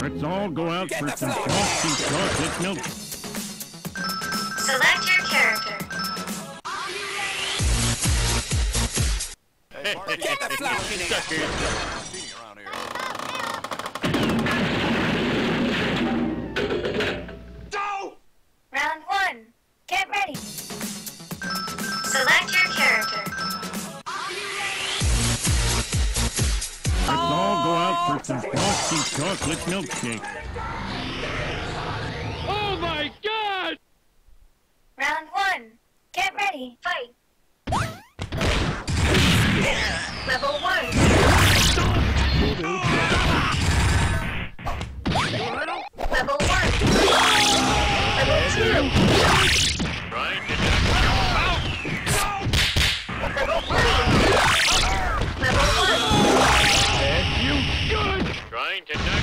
Let's all go out for some frosty chocolate milk. Select your character. Get the flock in Let's all go out for some oh, frosty chocolate milkshake.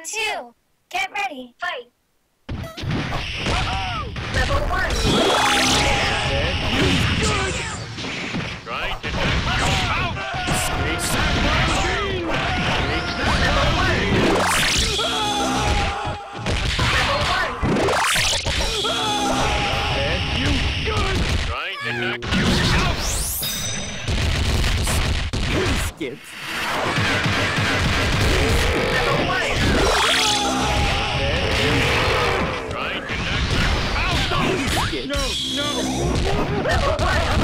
Round two. Get ready. Fight. Level one. Trying to knock you out! Level one. Level one. Trying to knock you out! Level No, no.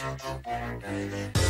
such a baby.